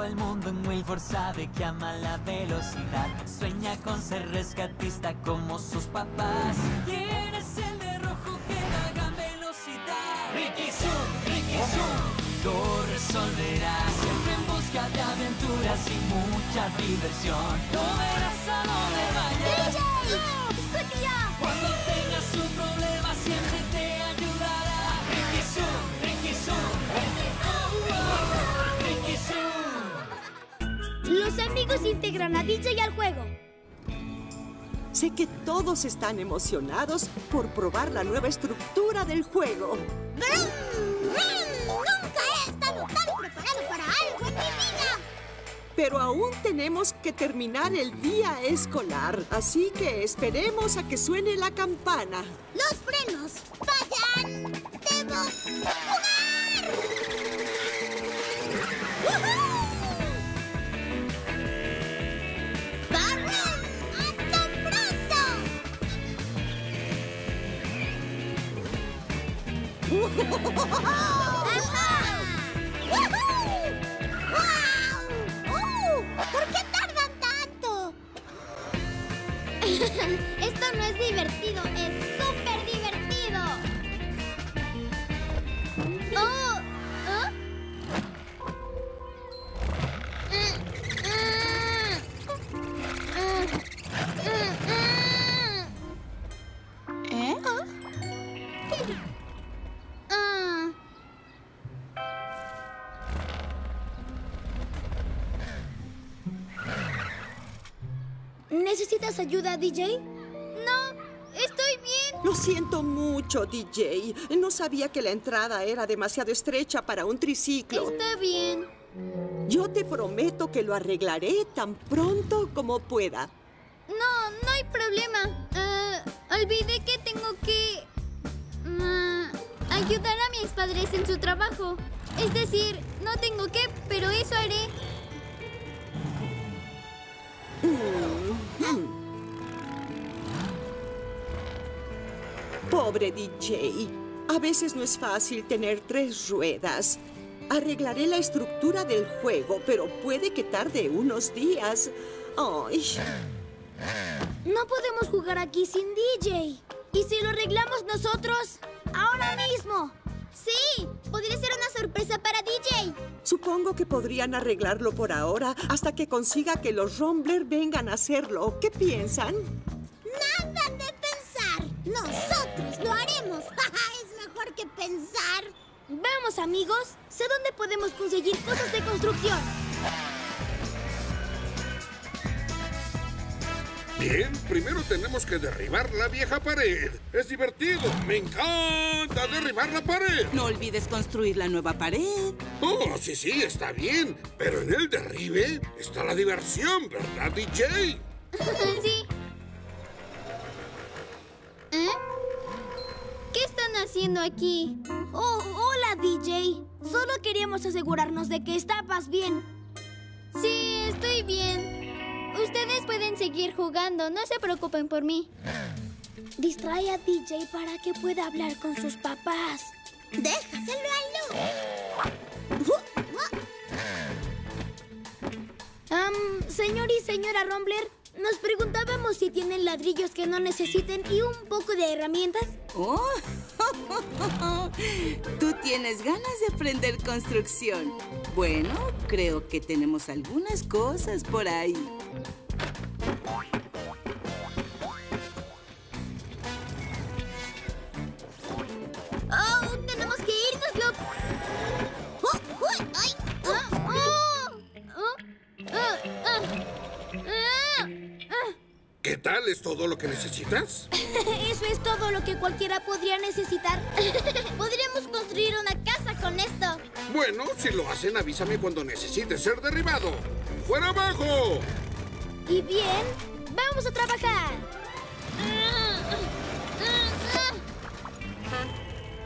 todo el mundo en Wilford sabe que ama la velocidad. Sueña con ser rescatista como sus papás. ¿Quién es el de rojo que da gran velocidad? Ricky Zoom, Ricky Zoom, lo resolverá. Siempre en busca de aventuras y mucha diversión. No verás a dónde vayas. Cuando Los amigos integran a DJ al juego. Sé que todos están emocionados por probar la nueva estructura del juego. ¡Brum! ¡Brum! Nunca he estado tan preparado para algo en mi vida. Pero aún tenemos que terminar el día escolar, así que esperemos a que suene la campana. Los frenos fallan. Debo ハハハハ! Ayuda, DJ? No, estoy bien. Lo siento mucho, DJ. No sabía que la entrada era demasiado estrecha para un triciclo. Está bien. Yo te prometo que lo arreglaré tan pronto como pueda. No, no hay problema. Ah, olvidé que tengo que ah, ayudar a mis padres en su trabajo. Es decir, no tengo que, pero eso haré. Pobre DJ. A veces no es fácil tener tres ruedas. Arreglaré la estructura del juego, pero puede que tarde unos días. Ay. No podemos jugar aquí sin DJ. ¿Y si lo arreglamos nosotros? ¡Ahora mismo! Sí, podría ser una sorpresa para DJ. Supongo que podrían arreglarlo por ahora hasta que consiga que los Rumbler vengan a hacerlo. ¿Qué piensan? Nada. Nosotros lo haremos. es mejor que pensar. Vamos, amigos. Sé dónde podemos conseguir cosas de construcción. Bien, primero tenemos que derribar la vieja pared. Es divertido. Me encanta derribar la pared. No olvides construir la nueva pared. Oh, sí, sí, está bien. Pero en el derribe está la diversión, ¿verdad, DJ? sí. ¿Eh? ¿Qué están haciendo aquí? Oh, hola, DJ. Solo queríamos asegurarnos de que estabas bien. Sí, estoy bien. Ustedes pueden seguir jugando, no se preocupen por mí. Distrae a DJ para que pueda hablar con sus papás. Déjaselo a Lu. Am, señor y señora Rumbler, nos preguntábamos si tienen ladrillos que no necesiten y un poco de herramientas. Oh, tú tienes ganas de aprender construcción. Bueno, creo que tenemos algunas cosas por ahí. ¡Oh! ¡Tenemos que irnos, Luke! ¡Oh! ¡Ah! ¡Oh! ¡Oh! ¡Ah! ¿Qué tal? ¿Es todo lo que necesitas? Eso es todo lo que cualquiera podría necesitar. Podríamos construir una casa con esto. Bueno, si lo hacen, avísame cuando necesite ser derribado. ¡Fuera abajo! Y bien, vamos a trabajar.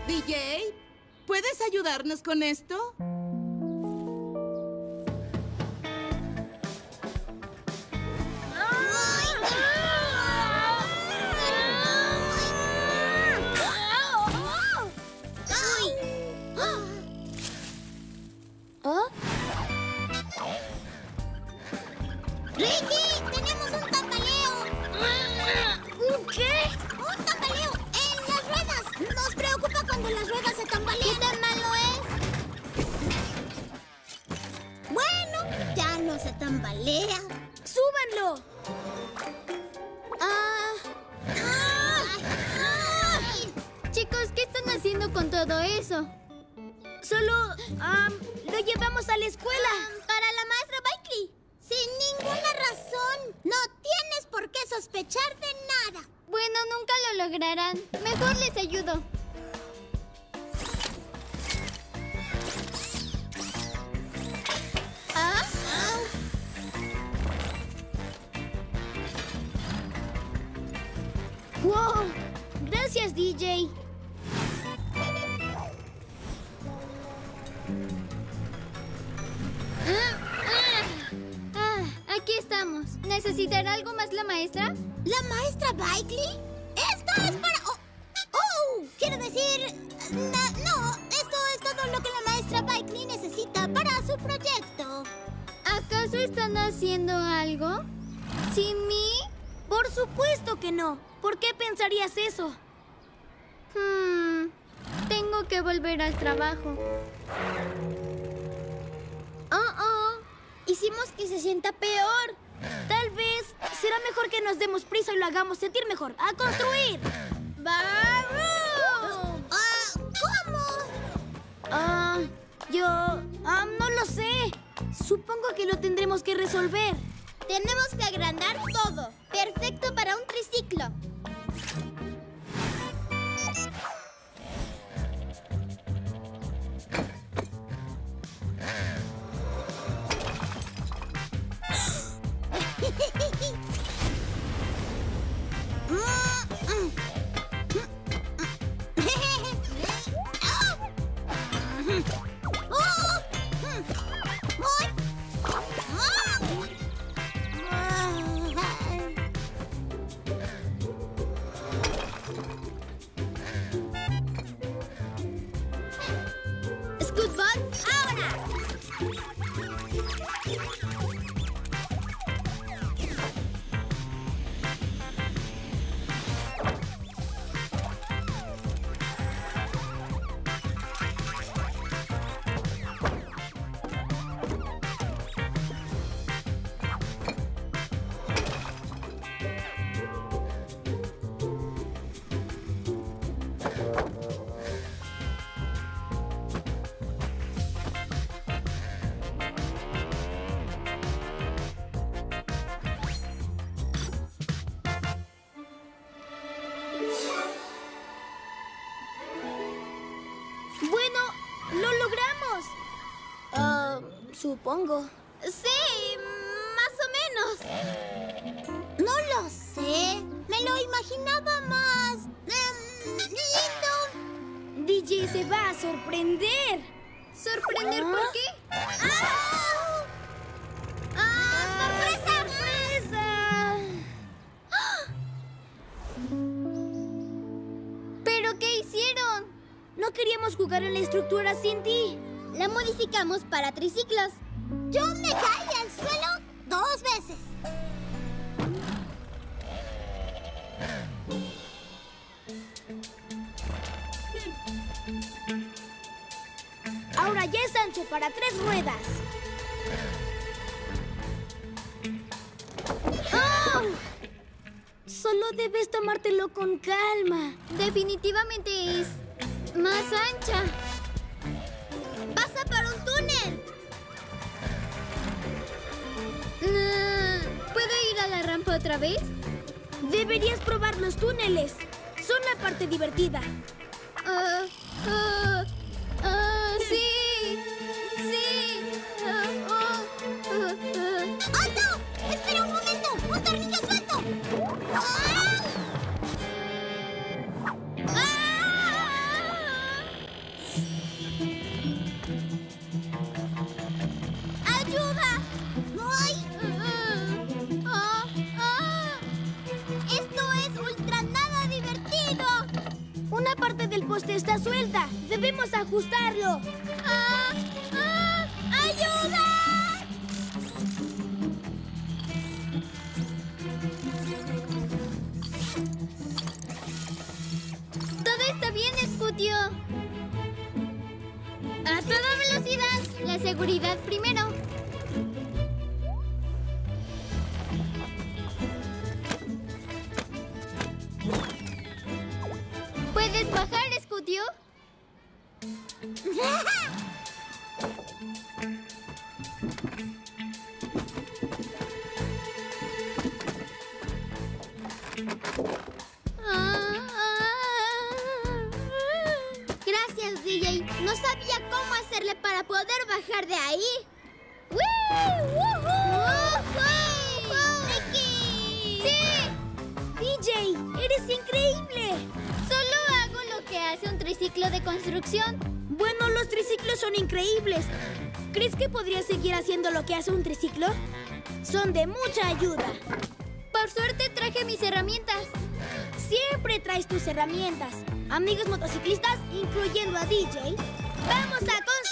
DJ, ¿puedes ayudarnos con esto? ¡Súbanlo! Ah. Ah. Chicos, ¿qué están haciendo con todo eso? Solo lo llevamos a la escuela. Para la maestra Bailey. Sin ninguna razón. No tienes por qué sospechar de nada. Bueno, nunca lo lograrán. Mejor les ayudo. Gracias, DJ. Ah, ah. Ah, aquí estamos. ¿Necesitará algo más la maestra? ¿La maestra Bailey? Esto es para... Oh, oh, quiero decir... no, esto es todo lo que la maestra Bailey necesita para su proyecto. ¿Acaso están haciendo algo? ¿Sin mí? Por supuesto que no. ¿Por qué pensarías eso? Hmm, tengo que volver al trabajo. Oh, oh. Hicimos que se sienta peor. Tal vez será mejor que nos demos prisa y lo hagamos sentir mejor. ¡A construir! ¡Vamos! Ah, ¿Cómo? Ah, yo... ah, no lo sé. Supongo que lo tendremos que resolver. Tenemos que agrandar todo. Perfecto para un triciclo. Supongo. Sí, más o menos. No lo sé. Me lo imaginaba más. em, lindo. DJ se va a sorprender. ¿Sorprender por qué? ¡Ah! ¡Ah, sorpresa! ¡Sorpresa! ¿Pero qué hicieron? No queríamos jugar en la estructura sin ti. La modificamos para triciclos. Yo me caí al suelo dos veces. Ahora ya es ancho para tres ruedas. ¡Oh! Solo debes tomártelo con calma. Definitivamente es más ancha. Otra vez? Deberías probar los túneles. Son la parte divertida. Ah, ah, suelta. Debemos ajustarlo. ¡Ah! DJ, eres increíble. Solo hago lo que hace un triciclo de construcción. Bueno, los triciclos son increíbles. ¿Crees que podría seguir haciendo lo que hace un triciclo? Son de mucha ayuda. Por suerte traje mis herramientas. Siempre traes tus herramientas. Amigos motociclistas, incluyendo a DJ, ¡vamos a construir!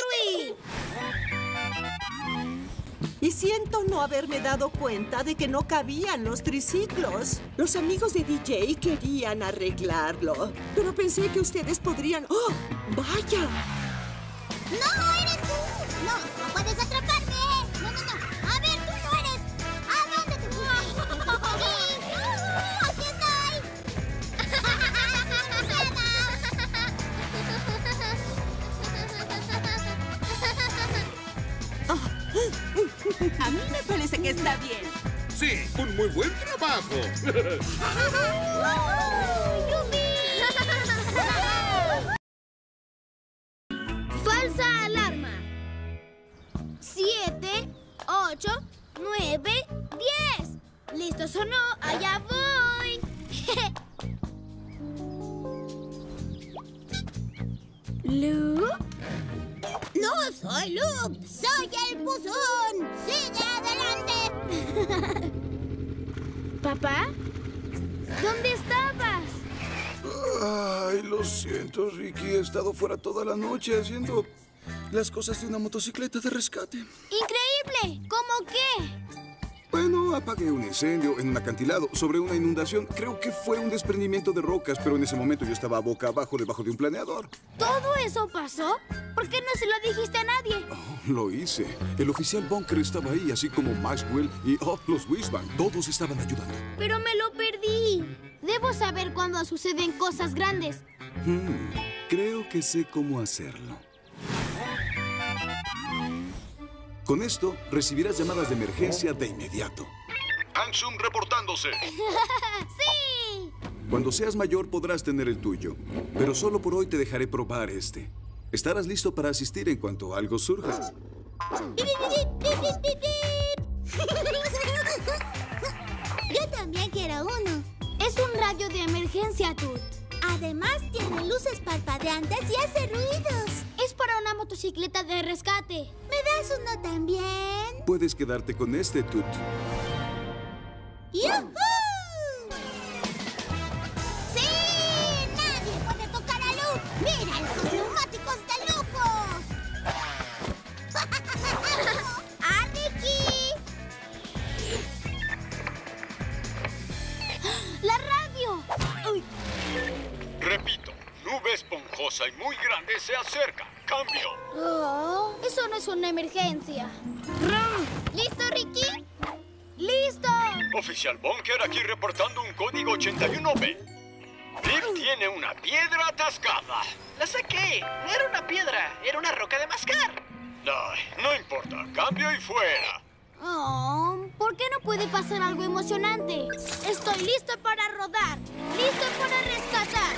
Siento no haberme dado cuenta de que no cabían los triciclos. Los amigos de DJ querían arreglarlo, pero pensé que ustedes podrían... ¡Oh! ¡Vaya! ¡No eres tú! ¡No! Mí me parece que está bien. Sí, un muy buen trabajo. ¡Falsa alarma! Siete, ocho, nueve, diez. ¿Listos o no? ¡Allá voy! ¿Luke? ¡No soy Luke! ¡Soy el buzón! ¡Sigue adelante! ¿Papá? ¿Dónde estabas? Ay, lo siento, Ricky. He estado fuera toda la noche haciendo las cosas de una motocicleta de rescate. ¡Increíble! ¿Cómo qué? Bueno, apagué un incendio en un acantilado sobre una inundación. Creo que fue un desprendimiento de rocas, pero en ese momento yo estaba boca abajo debajo de un planeador. ¿Todo eso pasó? ¿Por qué no se lo dijiste a nadie? Oh, lo hice. El oficial Bunker estaba ahí, así como Maxwell y oh, los Wisban. Todos estaban ayudando. Pero me lo perdí. Debo saber cuándo suceden cosas grandes. Hmm, creo que sé cómo hacerlo. Con esto, recibirás llamadas de emergencia de inmediato. Ansum reportándose. ¡Sí! Cuando seas mayor podrás tener el tuyo, pero solo por hoy te dejaré probar este. Estarás listo para asistir en cuanto algo surja. Yo también quiero uno. Es un radio de emergencia, Tut. Además, tiene luces parpadeantes y hace ruidos. Motocicleta de rescate. ¿Me das uno también? Puedes quedarte con este, Tut. ¡Yujú! 81B. Pip tiene una piedra atascada. La saqué. No era una piedra, era una roca de mascar. Ay, no importa, cambio y fuera. Oh, ¿Por qué no puede pasar algo emocionante? Estoy listo para rodar. Listo para rescatar.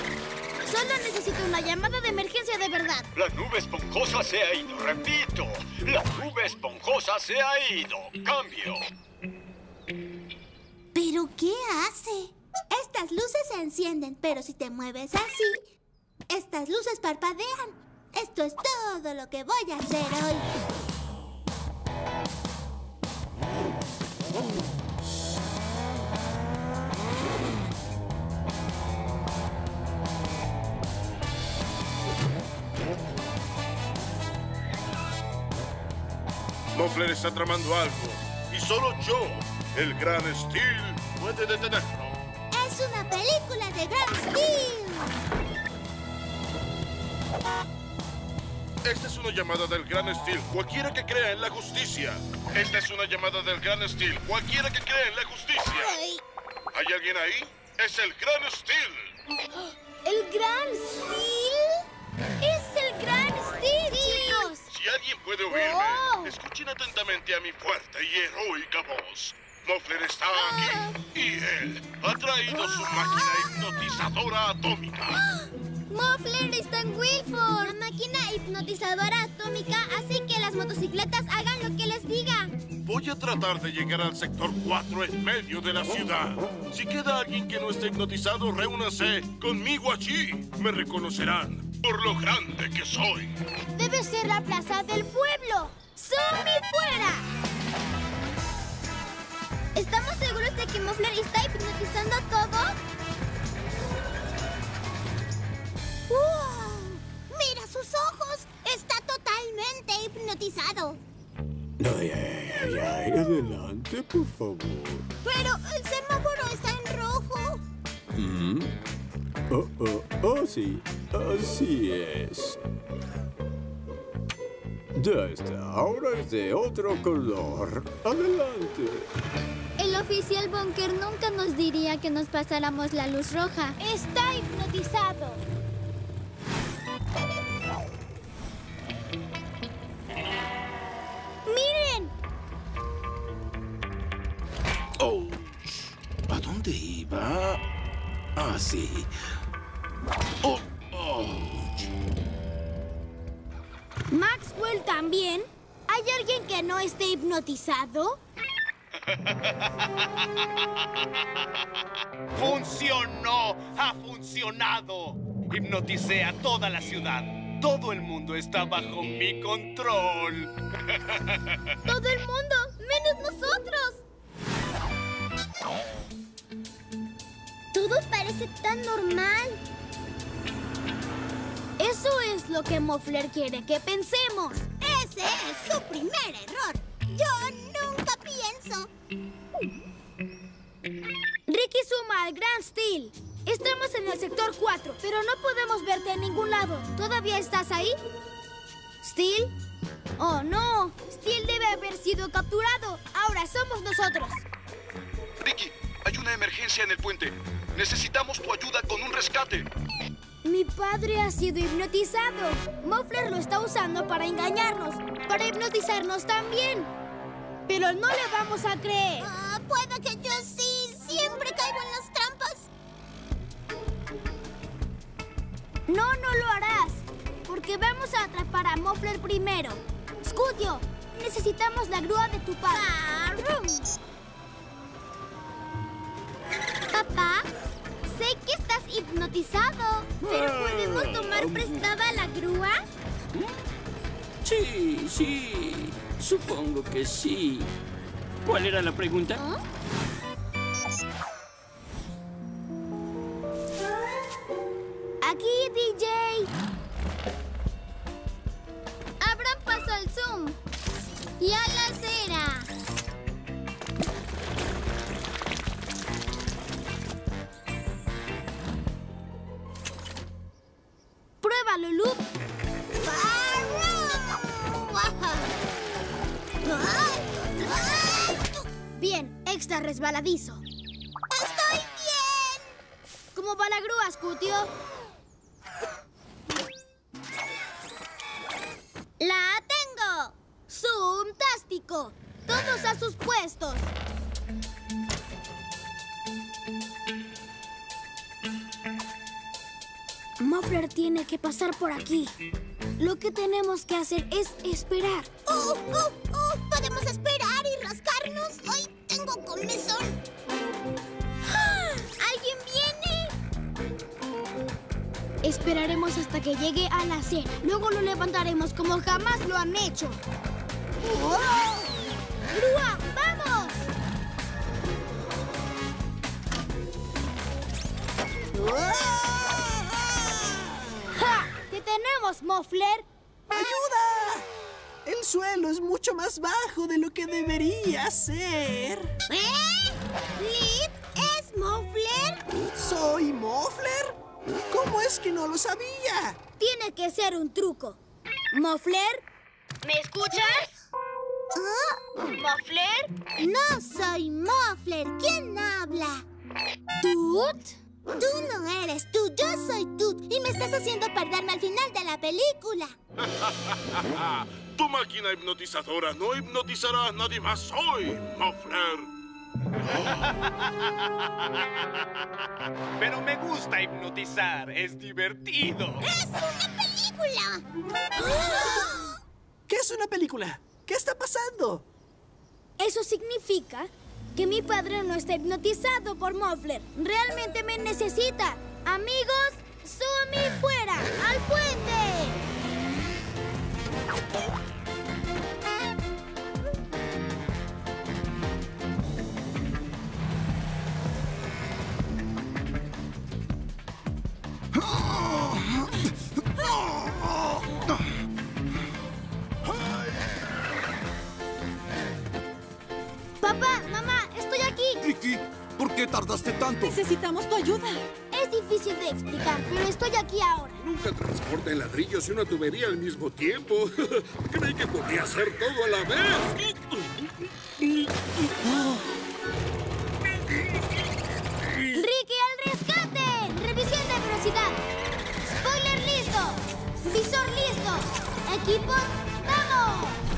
Solo necesito una llamada de emergencia de verdad. La nube esponjosa se ha ido, repito. La nube esponjosa se ha ido. Cambio. ¿Pero qué hace? Estas luces se encienden, pero si te mueves así, estas luces parpadean. Esto es todo lo que voy a hacer hoy. Moffler está tramando algo. Y solo yo, el gran Steel, puede detenerlo. Película de Grand Steel. Esta es una llamada del Gran Steel. Cualquiera que crea en la justicia. Esta es una llamada del Gran Steel. Cualquiera que crea en la justicia. ¿Hay alguien ahí? Es el Gran Steel. ¿El Gran Steel? ¡Es el Gran Steel, chicos! Si alguien puede oírme, Oh. escuchen atentamente a mi fuerte y heroica voz. Mofler está aquí y él ha traído su máquina hipnotizadora atómica. ¡Muffler está en Wilford! La máquina hipnotizadora atómica hace que las motocicletas hagan lo que les diga. Voy a tratar de llegar al sector 4 en medio de la ciudad. Si queda alguien que no esté hipnotizado, reúnanse conmigo allí. Me reconocerán por lo grande que soy. Debe ser la plaza del pueblo. ¡Zombie fuera! ¿Estamos seguros de que Muffler está hipnotizando a todos? ¡Wow! ¡Mira sus ojos! Está totalmente hipnotizado. Ay, ay, ay, adelante, por favor. Pero el semáforo está en rojo. Mm. Oh, oh, oh, sí, así es. Ya está, ahora es de otro color. Adelante. El oficial Bunker nunca nos diría que nos pasáramos la luz roja. Está hipnotizado. ¡Miren! Oh, ¿a dónde iba? Ah, sí. Oh, oh. ¿Maxwell también? ¿Hay alguien que no esté hipnotizado? ¡Funcionó! ¡Ha funcionado! Hipnoticé a toda la ciudad. Todo el mundo está bajo mi control. ¡Todo el mundo! ¡Menos nosotros! Todo parece tan normal. Eso es lo que Moffler quiere que pensemos. Ese es su primer error. Yo Ricky suma al Grand Steel. Estamos en el sector 4, pero no podemos verte en ningún lado. ¿Todavía estás ahí? ¿Steel? Oh, no. Steel debe haber sido capturado. Ahora somos nosotros. Ricky, hay una emergencia en el puente. Necesitamos tu ayuda con un rescate. Mi padre ha sido hipnotizado. Muffler lo está usando para engañarnos, para hipnotizarnos también. Pero no le vamos a creer. Ah, puede que yo sí siempre caigo en las trampas. No, no lo harás. Porque vamos a atrapar a Muffler primero. Scudio, necesitamos la grúa de tu padre. Papá, sé que estás hipnotizado, pero ¿podemos tomar prestada la grúa? Sí, sí. Supongo que sí. ¿Cuál era la pregunta? Aquí, Esperaremos hasta que llegue a la acera. Luego lo levantaremos como jamás lo han hecho. ¡Grúa, vamos! ¡Ja! ¡Te tenemos, Muffler! ¡Ayuda! El suelo es mucho más bajo de lo que debería ser. ¿Eh? ¿Lid es Muffler? ¿Soy Muffler? ¿Cómo es que no lo sabía? Tiene que ser un truco. ¿Mofler? ¿Me escuchas? ¿Mofler? No soy Mofler. ¿Quién habla? ¿Tut? Tú no eres tú, yo soy tú. Y me estás haciendo perderme al final de la película. tu máquina hipnotizadora no hipnotizará a nadie más hoy, Muffler. Pero me gusta hipnotizar, es divertido. ¡Es una película! ¿Qué es una película? ¿Qué está pasando? Eso significa que mi padre no está hipnotizado por Muffler. Realmente me necesita. Amigos, Sumi fuera, al puente. Qué tardaste tanto? Necesitamos tu ayuda. Es difícil de explicar, pero estoy aquí ahora. Nunca transporta ladrillos y una tubería al mismo tiempo. Creí que podía hacer todo a la vez. ¡Ricky al rescate! ¡Revisión de velocidad! ¡Spoiler listo! ¡Visor listo! ¡Equipos, vamos!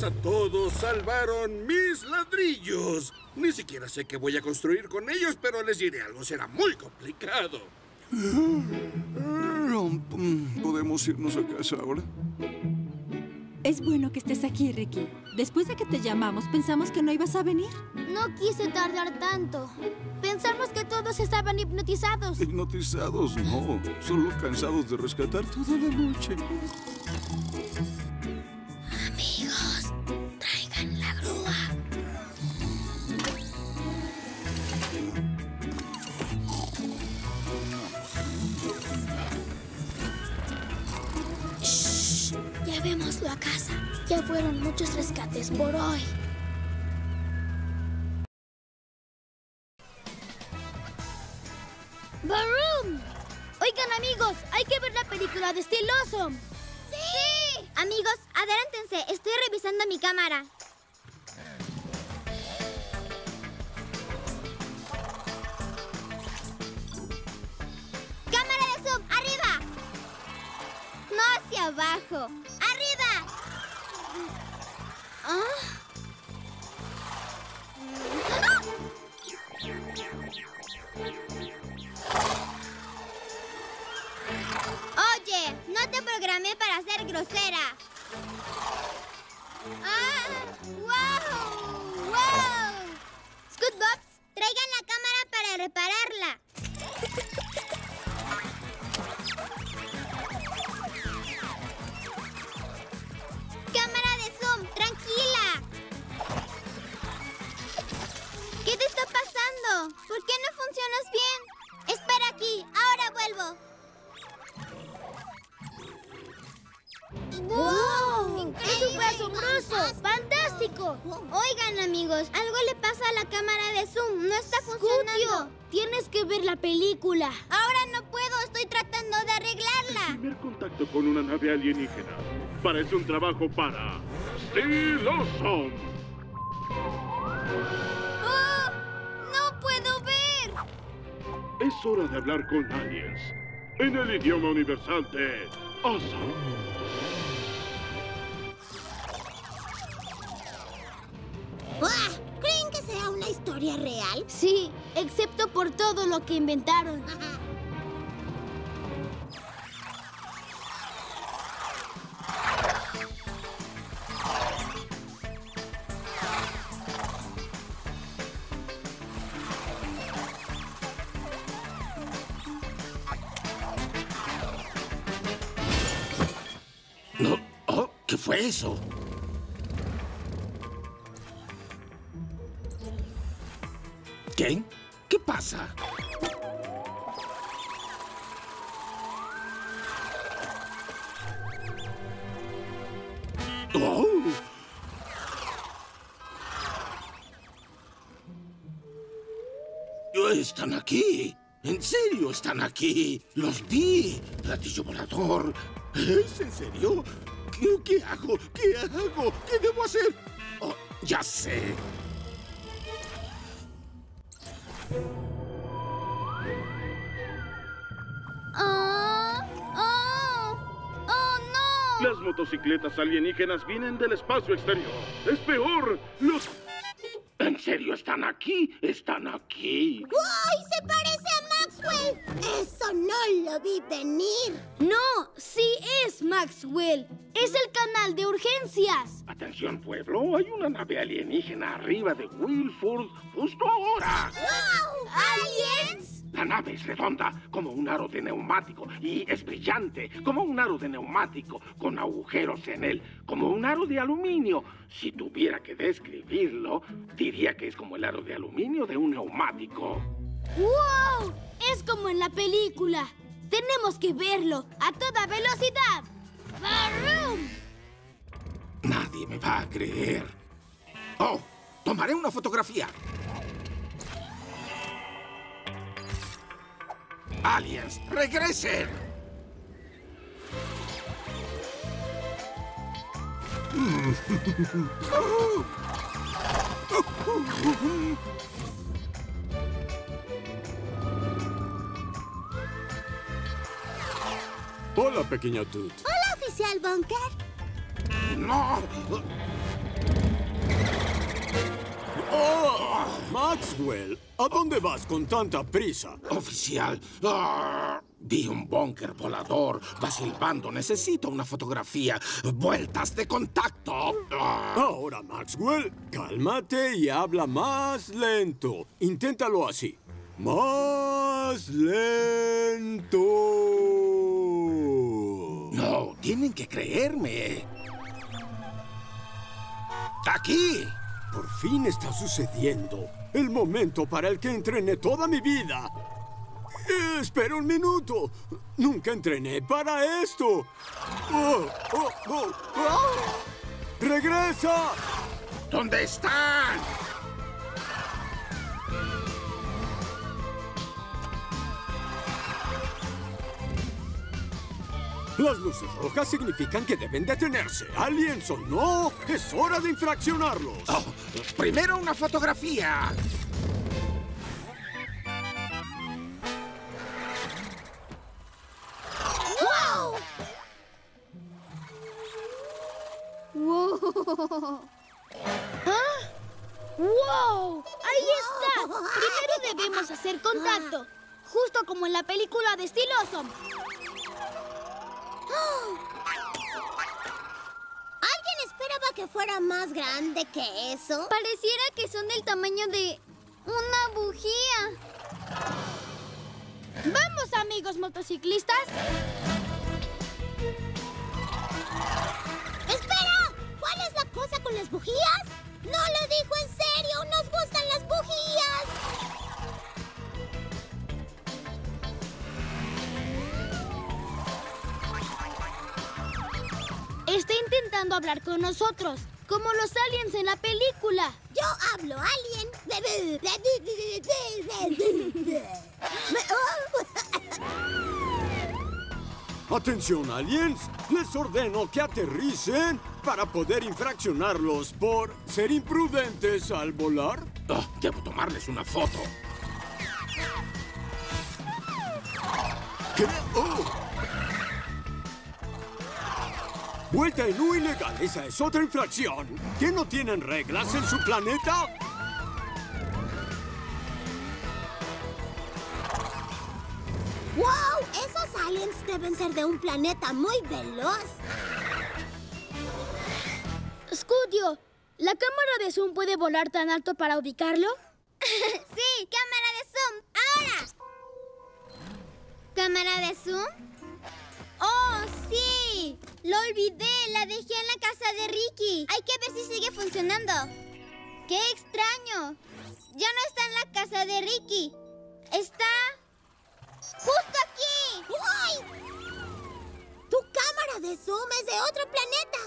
Gracias a todos, salvaron mis ladrillos. Ni siquiera sé qué voy a construir con ellos, pero les diré algo, será muy complicado. ¿Podemos irnos a casa ahora? Es bueno que estés aquí, Ricky. Después de que te llamamos, pensamos que no ibas a venir. No quise tardar tanto. Pensamos que todos estaban hipnotizados. Hipnotizados, no. Solo cansados de rescatar toda la noche. Fueron muchos rescates por hoy. ¡Barum! Oigan, amigos, hay que ver la película de Steel Awesome. ¡Sí! Amigos, adelántense. Estoy revisando mi cámara. ¡Cámara de zoom! ¡Arriba! No hacia abajo. Ah. Oye, no te programé para ser grosera. ¡Ah! ¡Wow! ¡Wow! Scootbox, traigan la cámara para repararla. ¡Wow! ¡Eso fue asombroso! ¡Fantástico! Oigan, amigos, algo le pasa a la cámara de zoom. No está funcionando. Tienes que ver la película. Ahora no puedo, estoy tratando de arreglarla. Primer contacto con una nave alienígena. Parece un trabajo para Awesome. ¡Oh! ¡No puedo ver! Es hora de hablar con aliens. En el idioma universal de Awesome. ¡Ah! ¿Creen que sea una historia real? Sí, excepto por todo lo que inventaron. No. Oh, ¿Qué fue eso? Están aquí. Los vi. Platillo volador. ¿Es en serio? ¿Qué, qué hago? ¿Qué hago? ¿Qué debo hacer? Oh, ya sé. ¡Oh! ¡Oh! ¡Oh, no! Las motocicletas alienígenas vienen del espacio exterior. Es peor. Los... ¿En serio están aquí? Están aquí. ¡Uy! ¡Se parece Maxwell! Eso no lo vi venir. No, sí es Maxwell. Es el canal de urgencias. Atención, pueblo. Hay una nave alienígena arriba de Wilford justo ahora. ¡Wow! ¿Aliens? La nave es redonda como un aro de neumático y es brillante como un aro de neumático con agujeros en él, como un aro de aluminio. Si tuviera que describirlo, diría que es como el aro de aluminio de un neumático. ¡Wow! Es como en la película. Tenemos que verlo a toda velocidad. ¡Barrum! Nadie me va a creer. Oh, tomaré una fotografía. Aliens, regresen. Hola, pequeña Tut. Hola, oficial Bunker. No. ¡Oh! Maxwell, ¿a dónde vas con tanta prisa? Oficial, ah, vi un búnker volador. Va silbando. Necesito una fotografía. Vueltas de contacto. Ah. Ahora, Maxwell, cálmate y habla más lento. Inténtalo así. Más lento. Tienen que creerme. ¡Aquí! Por fin está sucediendo. El momento para el que entrené toda mi vida. Eh, espera un minuto. Nunca entrené para esto. Oh, oh, oh, oh. ¡Regresa! ¿Dónde están? Las luces rojas significan que deben detenerse. Aliens o no, es hora de infraccionarlos. Oh, primero una fotografía. ¡Wow! ¡Wow! ¿Ah? ¡Wow! ¡Ahí está! Primero debemos hacer contacto. Justo como en la película de Steel Awesome. ¿Alguien esperaba que fuera más grande que eso? Pareciera que son del tamaño de una bujía. ¡Vamos, amigos motociclistas! ¡Espera! ¿Cuál es la cosa con las bujías? ¡No lo intentando hablar con nosotros, como los aliens en la película. Yo hablo alien. Atención, aliens. Les ordeno que aterricen para poder infraccionarlos por ser imprudentes al volar. Oh, debo tomarles una foto. ¿Qué? Oh. Vuelta en U ilegal, esa es otra infracción. ¿Que no tienen reglas en su planeta? ¡Wow! Esos aliens deben ser de un planeta muy veloz. Scudio, ¿la cámara de zoom puede volar tan alto para ubicarlo? sí, cámara de zoom. Ahora. ¿Cámara de zoom? ¡Oh, sí! Lo olvidé, la dejé en la casa de Ricky. Hay que ver si sigue funcionando. ¡Qué extraño! Ya no está en la casa de Ricky. Está... ¡Justo aquí! ¡Uy! ¡Tu cámara de zoom es de otro planeta!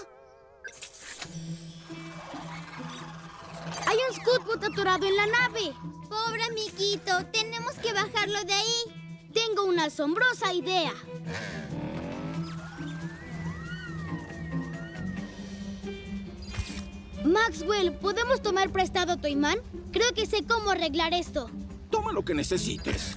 Hay un Scootbot atorado en la nave. Pobre amiguito, tenemos que bajarlo de ahí. Tengo una asombrosa idea. Maxwell, ¿podemos tomar prestado tu imán? Creo que sé cómo arreglar esto. Toma lo que necesites.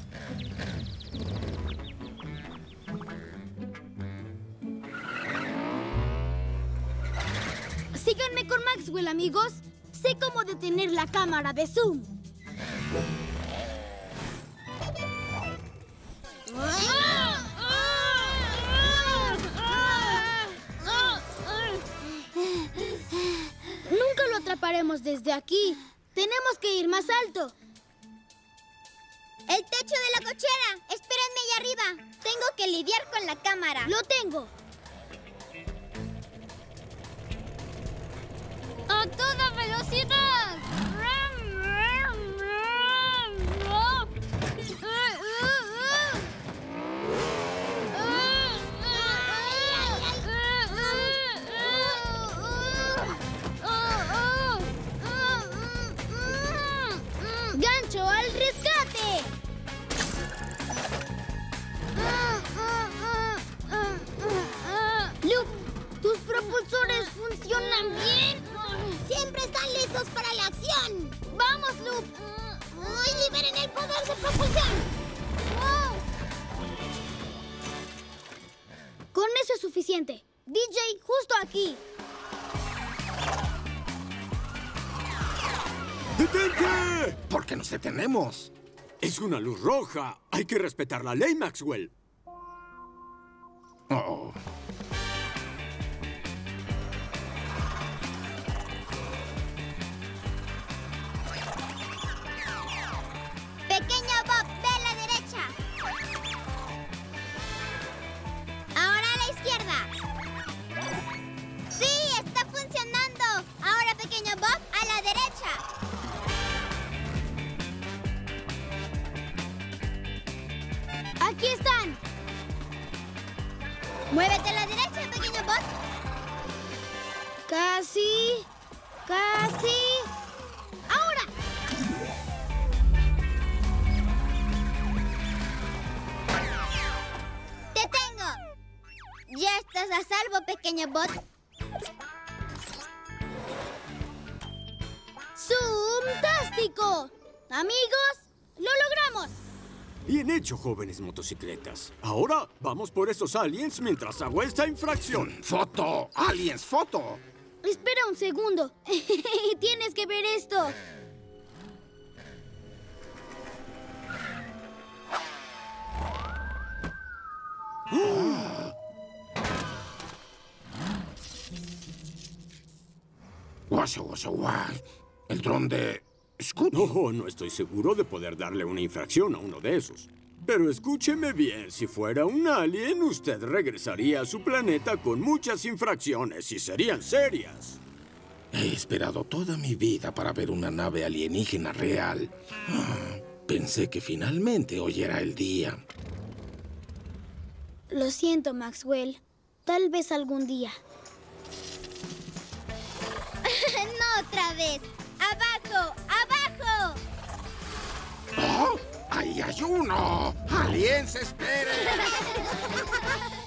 Síganme con Maxwell, amigos. Sé cómo detener la cámara de zoom. Nunca lo atraparemos desde aquí. Tenemos que ir más alto. El techo de la cochera. Espérenme allá arriba. Tengo que lidiar con la cámara. Lo tengo. ¡A toda bien? ¡Siempre están listos para la acción! ¡Vamos, Loop! ¡Ay, liberen el poder de propulsión! Con eso es suficiente. DJ, justo aquí. ¡Detente! ¿Por qué nos detenemos? Es una luz roja. Hay que respetar la ley, Maxwell. Oh. Casi. Casi. Ahora. ¡Te tengo! Ya estás a salvo, pequeño bot. ¡Zoomtástico! Amigos, lo logramos. Bien hecho, jóvenes motocicletas. Ahora vamos por esos aliens mientras hago esta infracción. ¡Foto! ¡Aliens, foto! Espera un segundo. Tienes que ver esto. Guasa, guasa, guay. El dron de Scooty. No, no estoy seguro de poder darle una infracción a uno de esos. Pero escúcheme bien, si fuera un alien, usted regresaría a su planeta con muchas infracciones y serían serias. He esperado toda mi vida para ver una nave alienígena real. Ah, pensé que finalmente hoy era el día. Lo siento, Maxwell. Tal vez algún día. no otra vez. ¡Abajo! ¡Abajo! ¡Oh! ¡Ahí hay uno! ¡Aliens, esperen!